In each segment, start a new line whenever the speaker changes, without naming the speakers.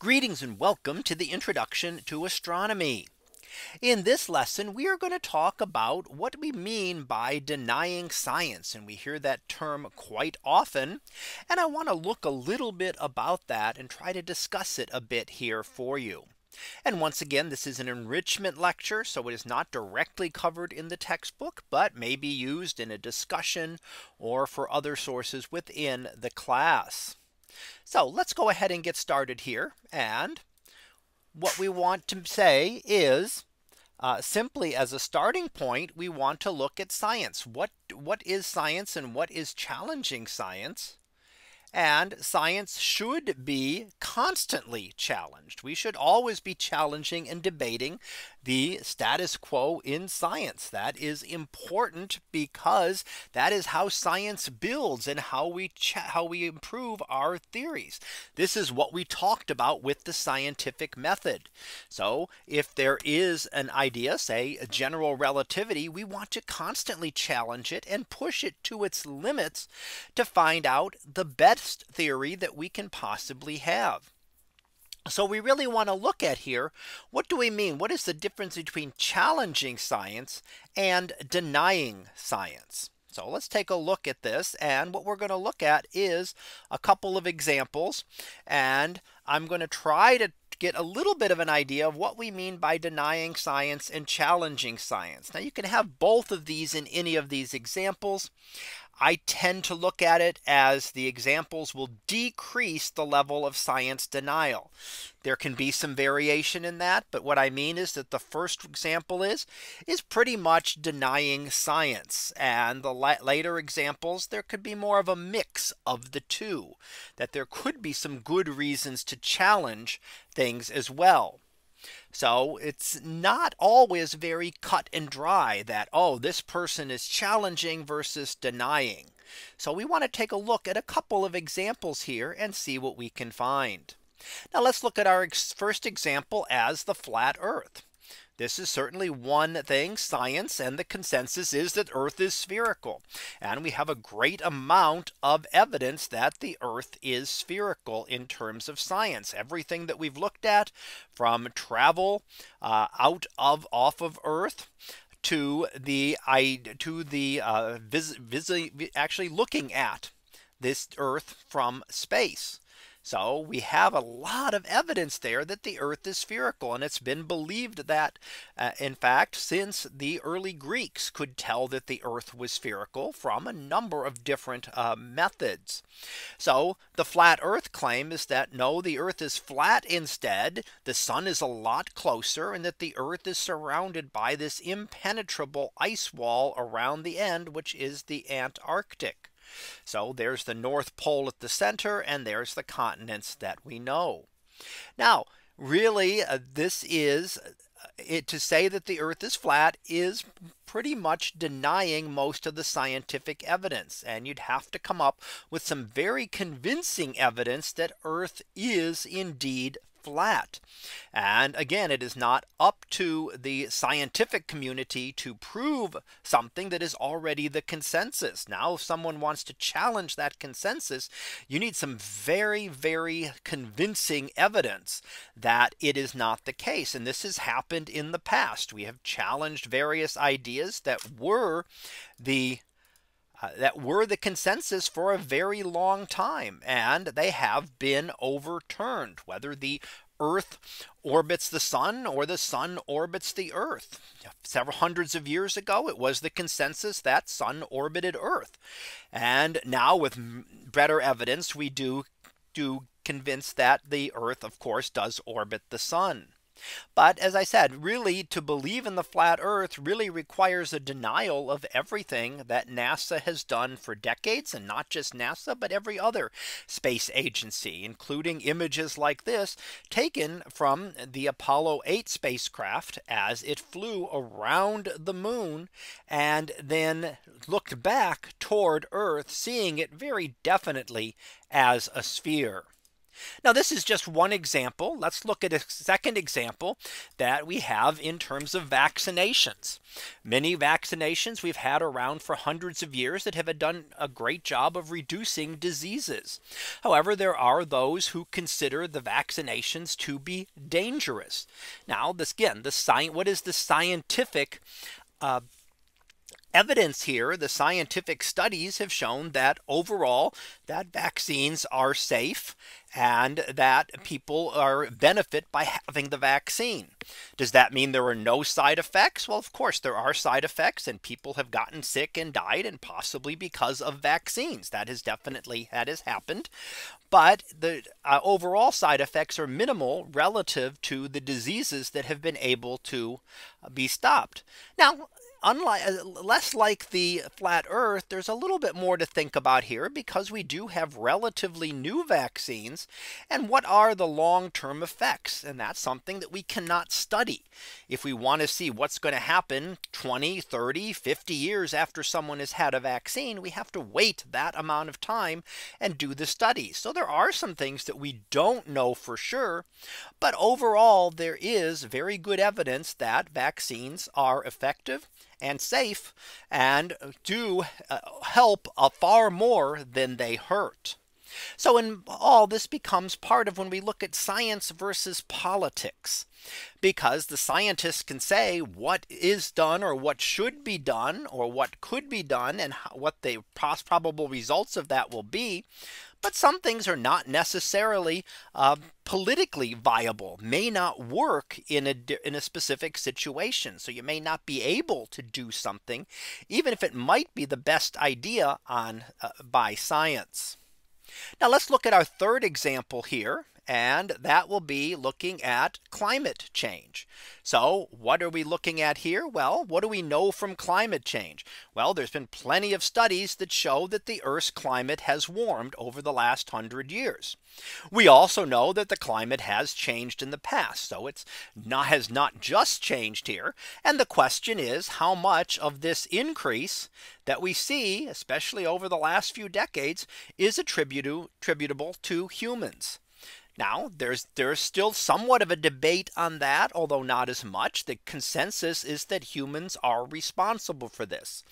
Greetings and welcome to the introduction to astronomy. In this lesson, we are going to talk about what we mean by denying science. And we hear that term quite often. And I want to look a little bit about that and try to discuss it a bit here for you. And once again, this is an enrichment lecture. So it is not directly covered in the textbook, but may be used in a discussion or for other sources within the class. So let's go ahead and get started here. And what we want to say is uh, simply as a starting point, we want to look at science. What what is science and what is challenging science? And science should be constantly challenged. We should always be challenging and debating the status quo in science. That is important because that is how science builds and how we how we improve our theories. This is what we talked about with the scientific method. So if there is an idea, say general relativity, we want to constantly challenge it and push it to its limits to find out the best theory that we can possibly have. So we really want to look at here. What do we mean? What is the difference between challenging science and denying science? So let's take a look at this. And what we're going to look at is a couple of examples. And I'm going to try to get a little bit of an idea of what we mean by denying science and challenging science. Now you can have both of these in any of these examples. I tend to look at it as the examples will decrease the level of science denial. There can be some variation in that. But what I mean is that the first example is is pretty much denying science. And the later examples, there could be more of a mix of the two that there could be some good reasons to challenge things as well. So it's not always very cut and dry that, oh, this person is challenging versus denying. So we want to take a look at a couple of examples here and see what we can find. Now let's look at our first example as the flat earth. This is certainly one thing science and the consensus is that Earth is spherical. And we have a great amount of evidence that the Earth is spherical in terms of science. Everything that we've looked at from travel uh, out of off of Earth to the I to the uh, vis, vis, actually looking at this Earth from space. So we have a lot of evidence there that the earth is spherical. And it's been believed that uh, in fact, since the early Greeks could tell that the earth was spherical from a number of different uh, methods. So the flat earth claim is that no, the earth is flat instead. The sun is a lot closer and that the earth is surrounded by this impenetrable ice wall around the end, which is the Antarctic. So there's the North Pole at the center and there's the continents that we know. Now really uh, this is uh, it to say that the earth is flat is pretty much denying most of the scientific evidence. And you'd have to come up with some very convincing evidence that earth is indeed flat. And again, it is not up to the scientific community to prove something that is already the consensus. Now, if someone wants to challenge that consensus, you need some very, very convincing evidence that it is not the case. And this has happened in the past. We have challenged various ideas that were the uh, that were the consensus for a very long time and they have been overturned whether the Earth orbits the sun or the sun orbits the Earth. Several hundreds of years ago, it was the consensus that sun orbited Earth. And now with better evidence, we do do convince that the Earth, of course, does orbit the sun. But as I said, really to believe in the flat earth really requires a denial of everything that NASA has done for decades and not just NASA, but every other space agency, including images like this taken from the Apollo 8 spacecraft as it flew around the moon and then looked back toward Earth, seeing it very definitely as a sphere. Now this is just one example. Let's look at a second example that we have in terms of vaccinations. Many vaccinations we've had around for hundreds of years that have done a great job of reducing diseases. However, there are those who consider the vaccinations to be dangerous. Now this again the science what is the scientific uh, evidence here the scientific studies have shown that overall that vaccines are safe and that people are benefit by having the vaccine. Does that mean there are no side effects? Well, of course, there are side effects and people have gotten sick and died and possibly because of vaccines. That has definitely that has happened. But the uh, overall side effects are minimal relative to the diseases that have been able to be stopped. Now, unlike uh, less like the flat earth there's a little bit more to think about here because we do have relatively new vaccines. And what are the long term effects? And that's something that we cannot study. If we want to see what's going to happen 20 30 50 years after someone has had a vaccine we have to wait that amount of time and do the study. So there are some things that we don't know for sure but overall there is very good evidence that vaccines are effective and safe and do uh, help a far more than they hurt. So in all this becomes part of when we look at science versus politics. Because the scientists can say what is done or what should be done or what could be done and what the probable results of that will be. But some things are not necessarily uh, politically viable may not work in a in a specific situation. So you may not be able to do something even if it might be the best idea on uh, by science. Now let's look at our third example here and that will be looking at climate change. So what are we looking at here? Well, what do we know from climate change? Well, there's been plenty of studies that show that the Earth's climate has warmed over the last hundred years. We also know that the climate has changed in the past. So it's not has not just changed here. And the question is how much of this increase that we see, especially over the last few decades, is attributable to humans. Now there's there's still somewhat of a debate on that, although not as much. The consensus is that humans are responsible for this.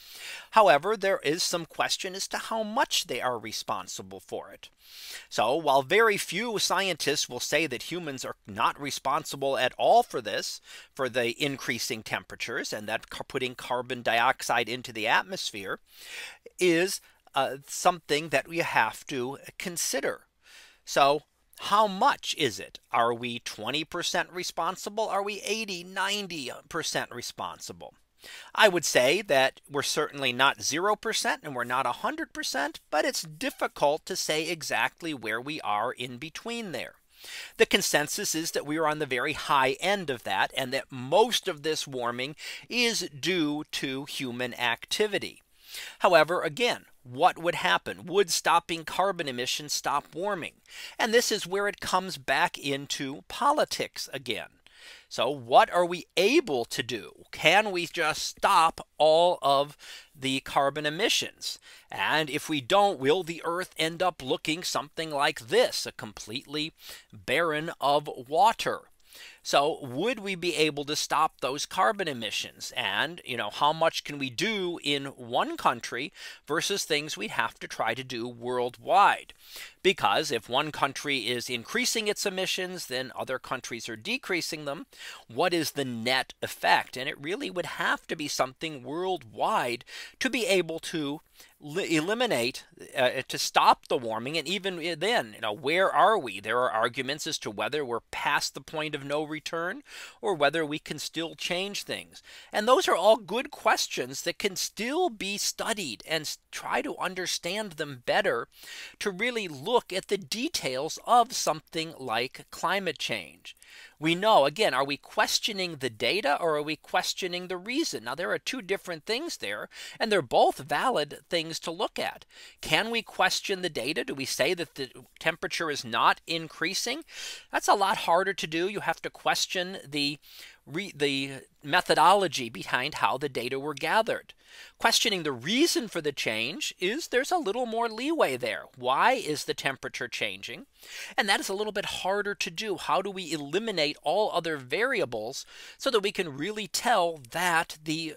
However, there is some question as to how much they are responsible for it. So while very few scientists will say that humans are not responsible at all for this, for the increasing temperatures and that putting carbon dioxide into the atmosphere is uh, something that we have to consider. So how much is it? Are we 20% responsible? Are we 80, 90% responsible? I would say that we're certainly not 0% and we're not 100%, but it's difficult to say exactly where we are in between there. The consensus is that we are on the very high end of that and that most of this warming is due to human activity. However, again, what would happen? Would stopping carbon emissions stop warming? And this is where it comes back into politics again. So what are we able to do? Can we just stop all of the carbon emissions? And if we don't, will the Earth end up looking something like this, a completely barren of water? So would we be able to stop those carbon emissions? And, you know, how much can we do in one country versus things we'd have to try to do worldwide? Because if one country is increasing its emissions, then other countries are decreasing them. What is the net effect? And it really would have to be something worldwide to be able to eliminate uh, to stop the warming and even uh, then you know where are we there are arguments as to whether we're past the point of no return or whether we can still change things. And those are all good questions that can still be studied and try to understand them better to really look at the details of something like climate change we know again, are we questioning the data or are we questioning the reason? Now there are two different things there and they're both valid things to look at. Can we question the data? Do we say that the temperature is not increasing? That's a lot harder to do. You have to question the the methodology behind how the data were gathered. Questioning the reason for the change is there's a little more leeway there. Why is the temperature changing? And that is a little bit harder to do. How do we eliminate all other variables so that we can really tell that the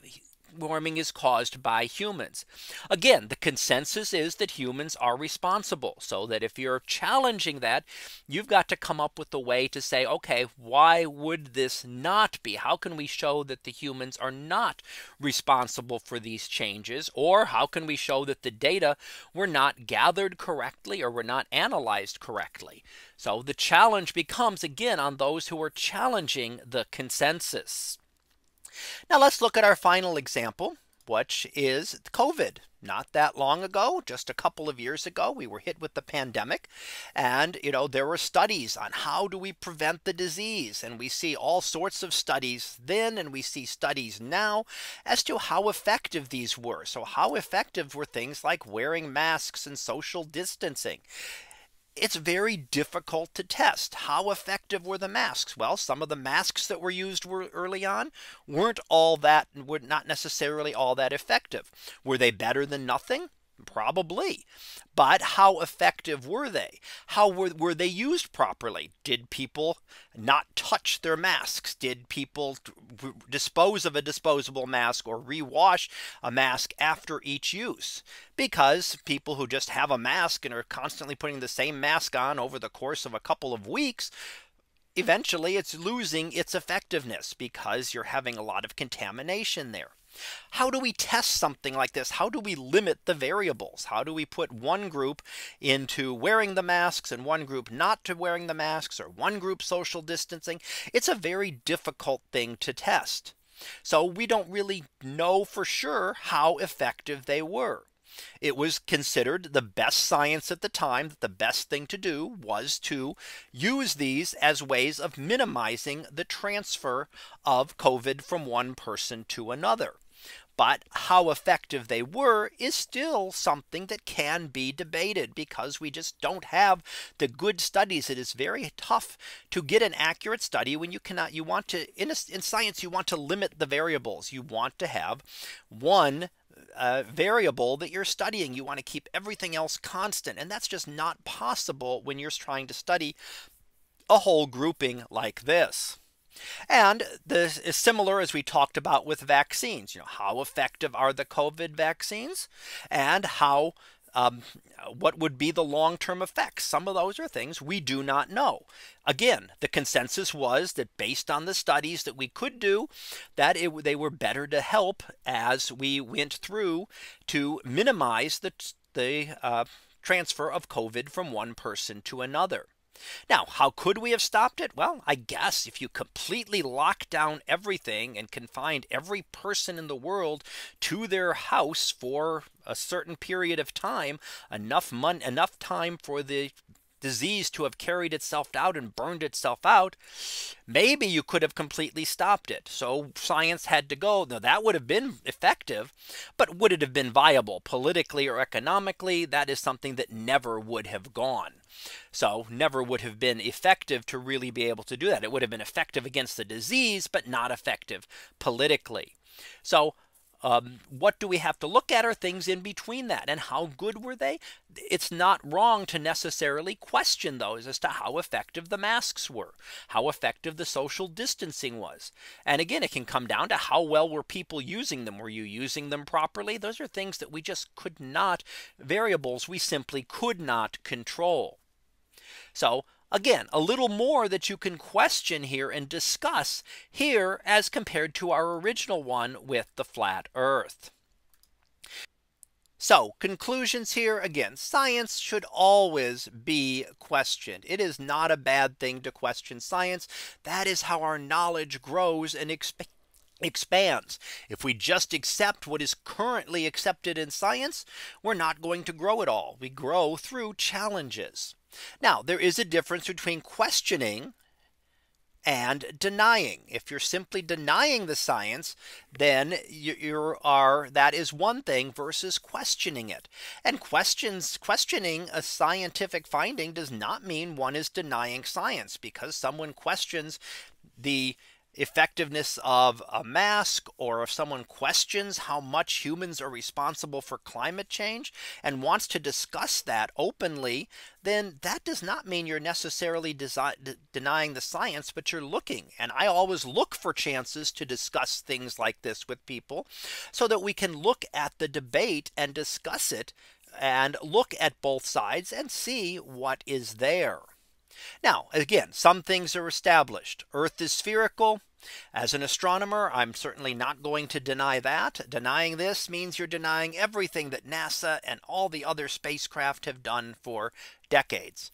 warming is caused by humans. Again, the consensus is that humans are responsible. So that if you're challenging that, you've got to come up with a way to say, okay, why would this not be? How can we show that the humans are not responsible for these changes? Or how can we show that the data were not gathered correctly or were not analyzed correctly? So the challenge becomes again on those who are challenging the consensus. Now let's look at our final example, which is COVID. Not that long ago, just a couple of years ago, we were hit with the pandemic. And, you know, there were studies on how do we prevent the disease. And we see all sorts of studies then and we see studies now as to how effective these were. So how effective were things like wearing masks and social distancing? It's very difficult to test. How effective were the masks? Well, some of the masks that were used were early on weren't all that were not necessarily all that effective. Were they better than nothing? Probably. But how effective were they? How were, were they used properly? Did people not touch their masks? Did people dispose of a disposable mask or rewash a mask after each use? Because people who just have a mask and are constantly putting the same mask on over the course of a couple of weeks eventually it's losing its effectiveness because you're having a lot of contamination there. How do we test something like this? How do we limit the variables? How do we put one group into wearing the masks and one group not to wearing the masks or one group social distancing? It's a very difficult thing to test. So we don't really know for sure how effective they were. It was considered the best science at the time that the best thing to do was to use these as ways of minimizing the transfer of COVID from one person to another. But how effective they were is still something that can be debated because we just don't have the good studies. It is very tough to get an accurate study when you cannot you want to in, a, in science you want to limit the variables. You want to have one uh, variable that you're studying. You want to keep everything else constant. And that's just not possible when you're trying to study a whole grouping like this. And this is similar as we talked about with vaccines. You know, how effective are the COVID vaccines and how um, what would be the long term effects? Some of those are things we do not know. Again, the consensus was that based on the studies that we could do, that it, they were better to help as we went through to minimize the, the uh, transfer of COVID from one person to another. Now, how could we have stopped it? Well, I guess if you completely lock down everything and confined every person in the world to their house for a certain period of time, enough money, enough time for the disease to have carried itself out and burned itself out, maybe you could have completely stopped it. So science had to go. Now that would have been effective, but would it have been viable politically or economically? That is something that never would have gone. So never would have been effective to really be able to do that. It would have been effective against the disease, but not effective politically. So um, what do we have to look at are things in between that and how good were they? It's not wrong to necessarily question those as to how effective the masks were, how effective the social distancing was. And again, it can come down to how well were people using them? Were you using them properly? Those are things that we just could not, variables we simply could not control. So Again, a little more that you can question here and discuss here as compared to our original one with the flat earth. So conclusions here again, science should always be questioned. It is not a bad thing to question science. That is how our knowledge grows and expands expands. If we just accept what is currently accepted in science, we're not going to grow at all. We grow through challenges. Now there is a difference between questioning and denying. If you're simply denying the science, then you, are that is one thing versus questioning it. And questions questioning a scientific finding does not mean one is denying science because someone questions the effectiveness of a mask or if someone questions how much humans are responsible for climate change and wants to discuss that openly, then that does not mean you're necessarily denying the science, but you're looking. And I always look for chances to discuss things like this with people so that we can look at the debate and discuss it and look at both sides and see what is there. Now, again, some things are established. Earth is spherical. As an astronomer, I'm certainly not going to deny that. Denying this means you're denying everything that NASA and all the other spacecraft have done for decades.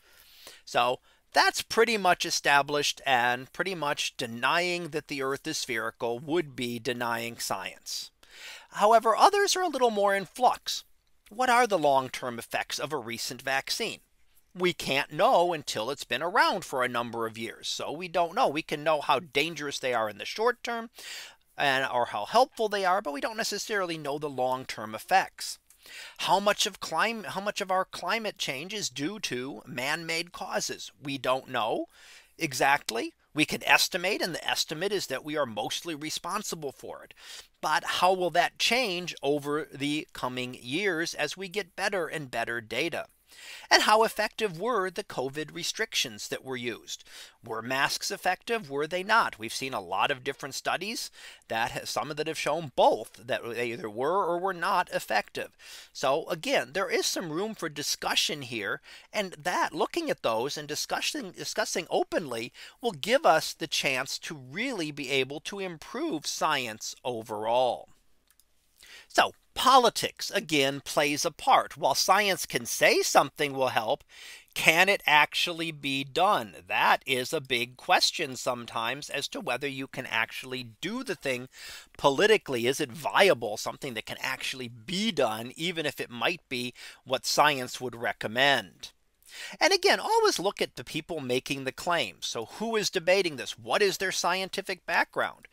So that's pretty much established and pretty much denying that the Earth is spherical would be denying science. However, others are a little more in flux. What are the long term effects of a recent vaccine? We can't know until it's been around for a number of years. So we don't know. We can know how dangerous they are in the short term and or how helpful they are, but we don't necessarily know the long term effects. How much of climate how much of our climate change is due to man-made causes? We don't know exactly. We can estimate and the estimate is that we are mostly responsible for it. But how will that change over the coming years as we get better and better data? And how effective were the COVID restrictions that were used? Were masks effective? Were they not? We've seen a lot of different studies that some of that have shown both that they either were or were not effective. So again, there is some room for discussion here. And that looking at those and discussing discussing openly will give us the chance to really be able to improve science overall. So politics again plays a part. While science can say something will help, can it actually be done? That is a big question sometimes as to whether you can actually do the thing politically. Is it viable, something that can actually be done, even if it might be what science would recommend? And again, always look at the people making the claims. So who is debating this? What is their scientific background?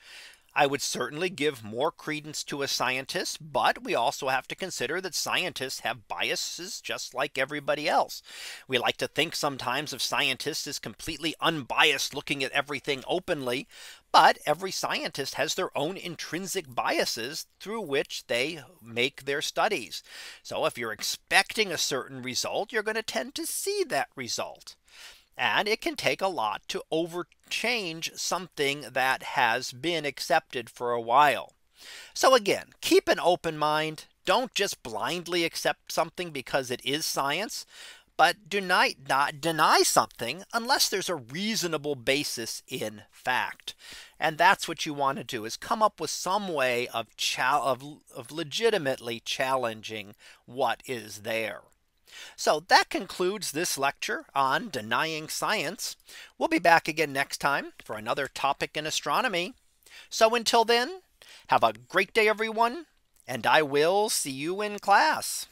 I would certainly give more credence to a scientist, but we also have to consider that scientists have biases just like everybody else. We like to think sometimes of scientists as completely unbiased looking at everything openly. But every scientist has their own intrinsic biases through which they make their studies. So if you're expecting a certain result, you're going to tend to see that result. And it can take a lot to overchange something that has been accepted for a while. So again, keep an open mind. Don't just blindly accept something because it is science. But do not, not deny something unless there's a reasonable basis in fact. And that's what you want to do is come up with some way of, of, of legitimately challenging what is there. So that concludes this lecture on denying science. We'll be back again next time for another topic in astronomy. So until then, have a great day, everyone, and I will see you in class.